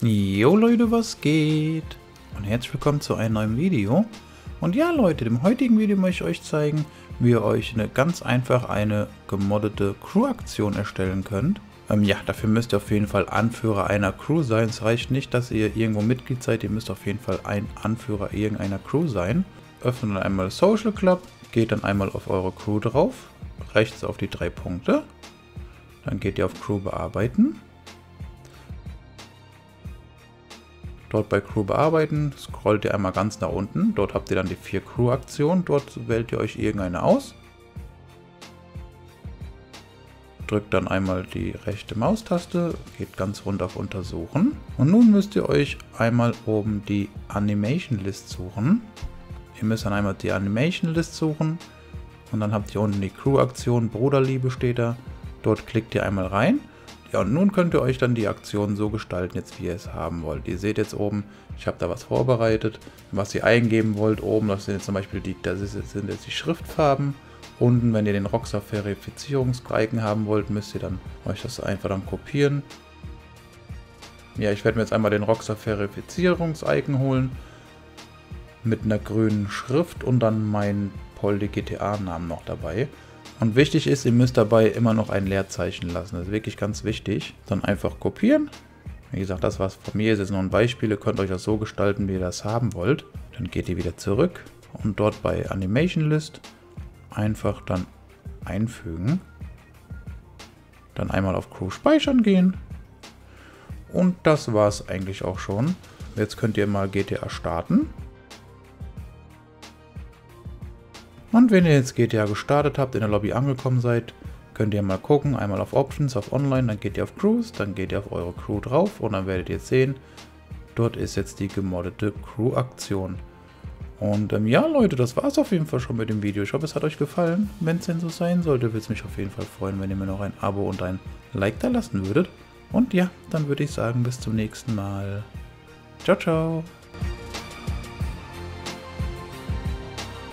Jo Leute, was geht? Und herzlich willkommen zu einem neuen Video. Und ja Leute, im heutigen Video möchte ich euch zeigen, wie ihr euch eine ganz einfach eine gemoddete Crew-Aktion erstellen könnt. Ähm, ja, dafür müsst ihr auf jeden Fall Anführer einer Crew sein. Es reicht nicht, dass ihr irgendwo Mitglied seid, ihr müsst auf jeden Fall ein Anführer irgendeiner Crew sein. Öffnet dann einmal Social Club, geht dann einmal auf eure Crew drauf, rechts auf die drei Punkte. Dann geht ihr auf Crew bearbeiten. Dort bei Crew bearbeiten, scrollt ihr einmal ganz nach unten. Dort habt ihr dann die vier Crew-Aktionen. Dort wählt ihr euch irgendeine aus. Drückt dann einmal die rechte Maustaste, geht ganz runter auf Untersuchen. Und nun müsst ihr euch einmal oben die Animation List suchen. Ihr müsst dann einmal die Animation List suchen. Und dann habt ihr unten die Crew-Aktion Bruderliebe steht da. Dort klickt ihr einmal rein. Ja, und nun könnt ihr euch dann die Aktion so gestalten, jetzt wie ihr es haben wollt. Ihr seht jetzt oben, ich habe da was vorbereitet, was ihr eingeben wollt. Oben, das sind jetzt zum Beispiel die, das sind jetzt die Schriftfarben. Unten, wenn ihr den Rockstar Verifizierungs-Icon haben wollt, müsst ihr dann euch das einfach dann kopieren. Ja, ich werde mir jetzt einmal den Rockstar Verifizierungs-Icon holen. Mit einer grünen Schrift und dann meinen Poldi GTA-Namen noch dabei. Und wichtig ist, ihr müsst dabei immer noch ein Leerzeichen lassen. Das ist wirklich ganz wichtig. Dann einfach kopieren. Wie gesagt, das was von mir ist jetzt nur ein Beispiel. Ihr könnt euch das so gestalten, wie ihr das haben wollt. Dann geht ihr wieder zurück und dort bei Animation List einfach dann einfügen. Dann einmal auf Crew speichern gehen. Und das war es eigentlich auch schon. Jetzt könnt ihr mal GTA starten. Und wenn ihr jetzt GTA gestartet habt, in der Lobby angekommen seid, könnt ihr mal gucken, einmal auf Options, auf Online, dann geht ihr auf Crews, dann geht ihr auf eure Crew drauf und dann werdet ihr sehen, dort ist jetzt die gemoddete Crew-Aktion. Und ähm, ja Leute, das war es auf jeden Fall schon mit dem Video. Ich hoffe es hat euch gefallen. Wenn es denn so sein sollte, würde es mich auf jeden Fall freuen, wenn ihr mir noch ein Abo und ein Like da lassen würdet. Und ja, dann würde ich sagen, bis zum nächsten Mal. Ciao, ciao.